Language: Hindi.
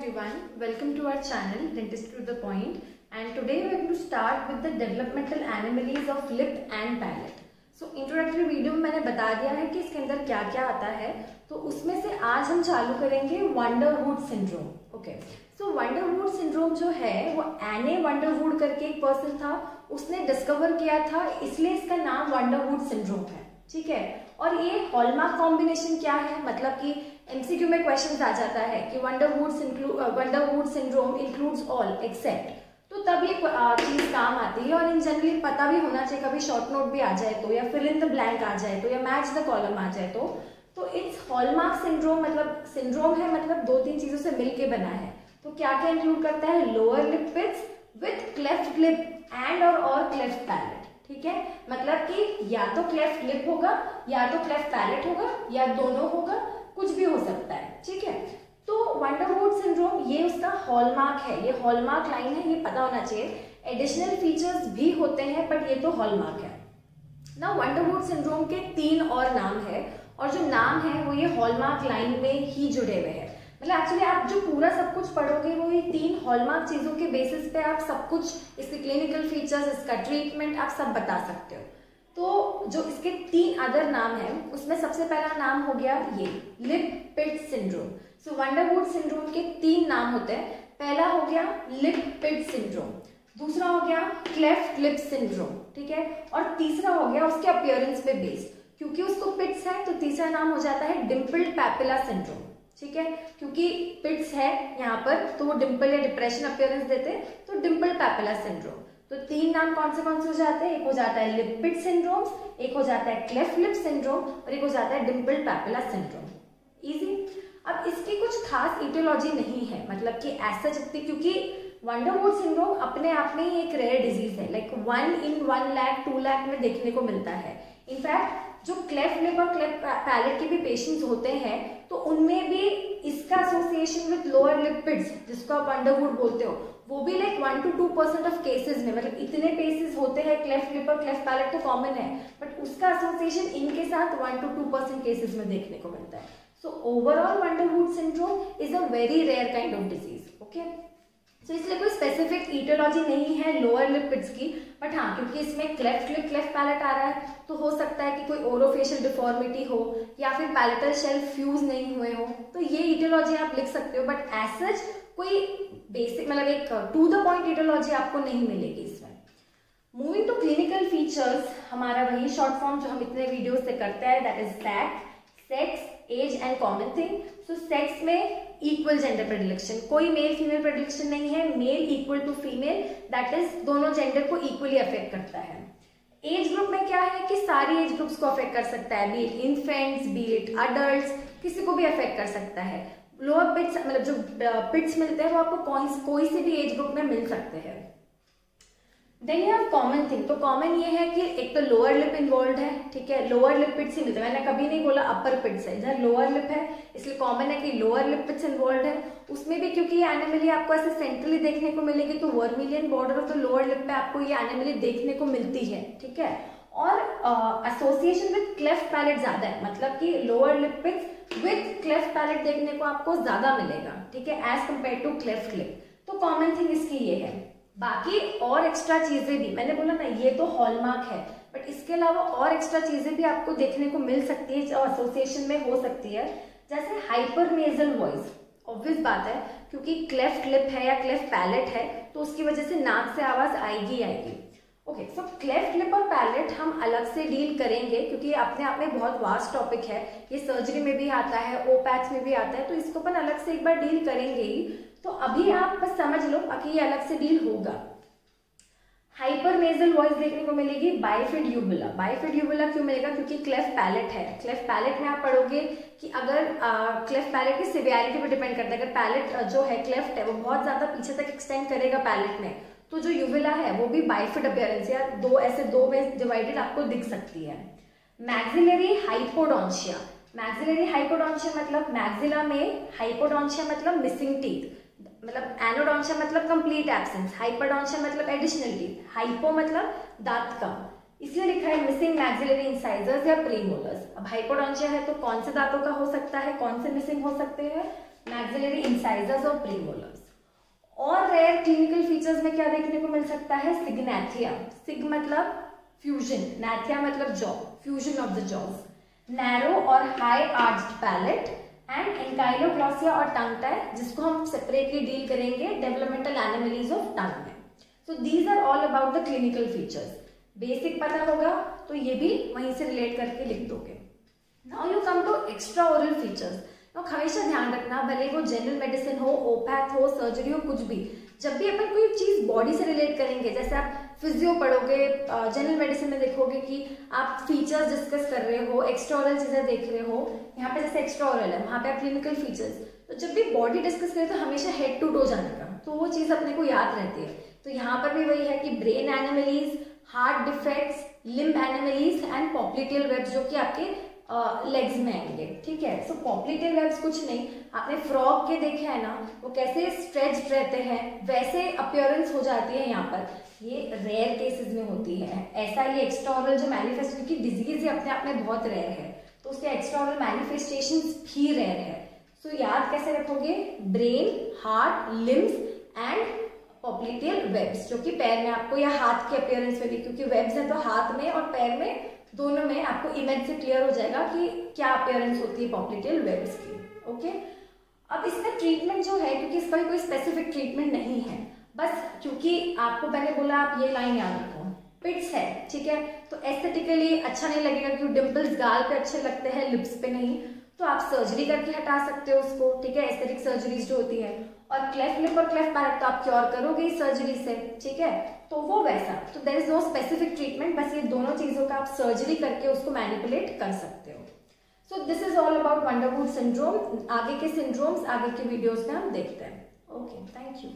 to our channel, Dentist to the Point. And today we going to start with the developmental anomalies of lip and palate. So introductory video में मैंने बता दिया है कि इसके अंदर क्या क्या आता है। तो उसमें से आज हम चालू करेंगे Van der Woude syndrome okay so Van der Woude syndrome जो है, वो एने वंडरवुड करके एक पर्सन था। उसने डिस्कवर किया था, इसलिए इसका नाम वंडरवुड सिंड्रोम है, ठीक है? और ये हॉलमार्क कॉम्बिनेशन क्या है? मतलब कि एमसीक्यू में क्वेश्चन आ जाता है कि Van der Woude Van der Woude syndrome includes all except तो तब ये चीज़ काम आती है और इन जनरली पता भी होना चाहिए, कभी शॉर्ट नोट भी आ जाए तो या फिल इन द ब्लैंक आ जाए तो या मैच द कॉलम आ जाए तो तो इट्स हॉलमार्क सिंड्रोम मतलब सिंड्रोम है मतलब दो तीन चीज़ों से मिलके बना है। तो क्या क्या इंक्लूड करता है? Lower lip pits with cleft lip and और और क्लेफ्ट पैलेट ठीक है? मतलब कि या तो क्लेफ्ट लिप होगा, या तो क्लेफ्ट पैलेट होगा, या दोनों होगा कुछ भी हो सकता है, ठीक है? तो वंडरवुड सिंड्रोम ये उसका हॉलमार्क है। ये हॉलमार्क लाइन है, ये पता होना चाहिए। एडिशनल फीचर्स भी होते हैं बट ये तो हॉलमार्क है। ना वंडरवुड सिंड्रोम के तीन और नाम है, और जो नाम है, वो ये हॉलमार्क लाइन में ही जुड़े हुए हैं। मतलब एक्चुअली आप जो पूरा सब कुछ पढ़ोगे, वो ये तीन हॉलमार्क चीज़ों के बेसिस पे आप सब कुछ, इसके क्लिनिकल फीचर्स इसका ट्रीटमेंट आप सब बता सकते हो। तो जो इसके तीन अदर नाम है, उसमें सबसे पहला नाम हो गया ये lip pit syndrome so Van der Woude syndrome के तीन नाम होते हैं। पहला हो गया लिप पिट सिंड्रोम दूसरा हो गया क्लेफ्ट लिप सिंड्रोम ठीक है? और तीसरा हो गया उसके अपियरेंस पे बेस्ड क्योंकि उसको पिट्स है तो तीसरा नाम हो जाता है डिम्पल्ड पैपिला सिंड्रोम ठीक है? क्योंकि पिट्स है यहाँ पर तो वो डिम्पल या डिप्रेशन अपियरेंस देते हैं तो डिम्पल पैपिला सिंड्रोम तो तीन नाम कौन से कौन से हो जाते हैं? एक हो जाता है लिपिड सिंड्रोम एक हो जाता है क्लेफ लिप सिंड्रोम और एक हो जाता है डिम्पल पैपिला सिंड्रोम इजी अब इसकी कुछ खास इटियोलॉजी नहीं है मतलब कि ऐसा जितनी, क्योंकि वंडरवुड सिंड्रोम अपने आप में ही एक रेयर डिज़ीज़ है like one in one lakh two lakh में देखने को मिलता है. इनफैक्ट जो क्लेफ लिप और क्लेफ पैलेट के भी पेशेंट्स होते हैं तो उनमें भी इसका एसोसिएशन विद लोअर लिपिड्स जिसको आप अंडरवुड बोलते हो वो भी like one to two percent of cases में मतलब इतने केसेस होते हैं क्लेफ लिप और क्लेफ पैलेट तो कॉमन है बट उसका एसोसिएशन इनके साथ one to two percent cases में देखने को मिलता है। So overall Van der Woude syndrome is a very rare kind of disease okay तो इसलिए कोई स्पेसिफिक ईटोलॉजी नहीं है लोअर लिपिड्स की बट हाँ क्योंकि इसमें क्लेफ्ट लिप क्लेफ्ट पैलेट आ रहा है तो हो सकता है कि कोई ओरोफेशियल डिफॉर्मिटी हो, या फिर पैलेटल शेल फ्यूज नहीं हुए हो तो ये ईटोलॉजी आप लिख सकते हो बट एज सच कोई बेसिक मतलब एक टू द पॉइंट ईटोलॉजी आपको नहीं मिलेगी इसमें। मूविंग टू क्लिनिकल फीचर्स हमारा वही शॉर्ट फॉर्म जो हम इतने वीडियो से करते हैं that is that sex age and common thing so sex में इक्वल जेंडर प्रेडिलेक्शन कोई मेल फीमेल प्रेडिलेक्शन नहीं है। Male equal to female that is दोनों जेंडर को इक्वली अफेक्ट करता है। एज ग्रुप में क्या है कि सारी एज ग्रुप्स को अफेक्ट कर सकता है। Be it infants be it adult किसी को भी अफेक्ट कर सकता है। लोअर पिट्स मतलब जो पिट्स मिलते हैं, वो आपको कोई से भी एज ग्रुप में मिल सकते हैं। Then you have common thing तो कॉमन ये है कि एक तो लोअर लिप इन्वॉल्व है, ठीक है? लोअर लिप पिट्स ही मिलते हैं। मैंने कभी नहीं बोला अपर पिट्स है। इधर लोअर लिप है, इसलिए कॉमन है कि लोअर लिप पिट्स इन्वॉल्व है। उसमें भी क्योंकि ये एनिमली आपको ऐसे सेंट्रली देखने को मिलेगी तो vermilion border of the lower lip पे आपको ये एनिमली देखने को मिलती है, ठीक है? और एसोसिएशन विथ क्लेफ्ट पैलेट ज़्यादा है। मतलब कि lower lip pits with cleft palate देखने को आपको ज़्यादा मिलेगा, ठीक है? As compare to cleft lip तो कॉमन थिंग इसकी ये है। बाकी और एक्स्ट्रा चीज़ें भी, मैंने बोला ना, ये तो हॉलमार्क है। बट इसके अलावा और एक्स्ट्रा चीज़ें भी आपको देखने को मिल सकती है, जो एसोसिएशन में हो सकती है। जैसे हाइपर नेजल वॉइस ऑब्वियस बात है, क्योंकि क्लेफ्ट लिप है या क्लेफ्ट पैलेट है तो उसकी वजह से नाक से आवाज़ आएगी आएगी। ओके सो क्लेफ्ट लिप और पैलेट हम अलग से डील करेंगे क्योंकि ये अपने आप में बहुत वास्ट टॉपिक है। ये सर्जरी में भी आता है ओपैक्स में भी आता है तो इसको अपन अलग से एक बार डील करेंगे ही। तो अभी आप बस समझ लो, बाकी ये अलग से डील होगा। हाइपर नेजल वॉइस देखने को मिलेगी बाइफिड यूबुला बाइफिड यूबुला क्यों मिलेगा? क्योंकि क्लेफ पैलेट है। क्लेफ पैलेट में आप पढ़ोगे कि अगर क्लेफ पैलेट की सिवियरिटी पर डिपेंड करता है। अगर पैलेट जो है क्लेफ्ट है, वो बहुत ज़्यादा पीछे तक एक्सटेंड करेगा पैलेट में। तो जो यूविला है, वो भी बाइफिट अपियरेंस या दो, ऐसे दो में डिवाइडेड आपको दिख सकती है। मैक्सिलरी हाइपोडोंशिया मैक्सिलरी हाइपोडोंशिया मतलब मैक्सिला में हाइपोडोंशिया मतलब मिसिंग टीथ मतलब एनोडोंशिया मतलब कंप्लीट एब्सेंस हाइपरडोंशिया मतलब एडिशनल टीथ हाइपो मतलब दांत कम. इसलिए लिखा है मिसिंग मैक्सिलरी इंसाइजर्स या प्रीमोलर्स अब हाइपोडोंशिया है तो कौन से दांतों का हो सकता है? कौन से मिसिंग हो सकते हैं? मैक्सिलरी इंसाइजर्स और प्रीमोलर्स रेयर क्लिनिकल फीचर्स में क्या देखने को मिल सकता है? सिग्नेथिया सिग मतलब फ्यूजन नैथिया मतलब jaw fusion of the jaws narrow और high arched palate and ankyloglossia और टंग टाई जिसको हम सेपरेटली डील करेंगे डेवलपमेंटल एनिमलीज ऑफ़ टंग में. So these are all about the clinical features basic पता होगा तो ये भी वहीं से रिलेट करके लिख दोगे. Now you come to extra oral features तो हमेशा ध्यान रखना, भले वो जनरल मेडिसिन हो ओपैथ हो सर्जरी हो, कुछ भी। जब भी अपन कोई चीज़ बॉडी से रिलेट करेंगे, जैसे आप फिजियो पढ़ोगे जनरल मेडिसिन में देखोगे कि आप फीचर्स डिस्कस कर रहे हो एक्स्ट्रा चीज़ें देख रहे हो, यहाँ पे जैसे एक्स्ट्रा है, वहाँ पे आप क्लिनिकल फीचर्स तो जब भी बॉडी डिस्कस करें तो हमेशा हेड टू डो जाने का तो वो चीज़ अपने को याद रहती है। तो यहाँ पर भी वही है कि brain anomalies heart defects limb anomalies and popliteal webs जो कि आपके लेग्स में आएँगे ठीक है? सो पॉप्लिटियल वेब्स कुछ नहीं। आपने फ्रॉक के देखे है ना वो कैसे स्ट्रेच रहते हैं वैसे अपियरेंस हो जाती है यहाँ पर। ये रेयर केसेस में होती है। ऐसा ये एक्स्ट्रा जो मैनिफेस्ट क्योंकि डिज़ीज़ ही अपने आप में बहुत रेयर है। तो उसके एक्स्ट्रा मैनिफेस्टेशन भी रेयर है। सो so, याद कैसे रखोगे? Brain heart limbs and popliteal webs जो कि पैर में आपको या हाथ के अपियरेंस में भी, क्योंकि वेब्स है तो हाथ में और पैर में दोनों में आपको इमेज से क्लियर हो जाएगा कि क्या अपियरेंस होती है पॉप्लिटियल वेब्स की ओके अब इसका ट्रीटमेंट जो है, क्योंकि इसका कोई स्पेसिफिक ट्रीटमेंट नहीं है, बस क्योंकि आपको मैंने बोला आप ये लाइन याद रखो पिट्स है, ठीक है? तो एस्थेटिकली अच्छा नहीं लगेगा क्योंकि डिम्पल्स गाल पे अच्छे लगते हैं लिप्स पे नहीं तो आप सर्जरी करके हटा सकते हो उसको, ठीक है? एस्थेटिक सर्जरीज जो होती है और क्लेफ लिप और क्लेफ पैलेट तो आप क्योर करोगे ही सर्जरी से, ठीक है? तो वो वैसा। तो there is no specific treatment बस ये दोनों चीज़ों का आप सर्जरी करके उसको मैनिपुलेट कर सकते हो। So this is all about Van der Woude syndrome आगे के सिंड्रोम्स आगे के वीडियोज़ में हम देखते हैं। Okay thank you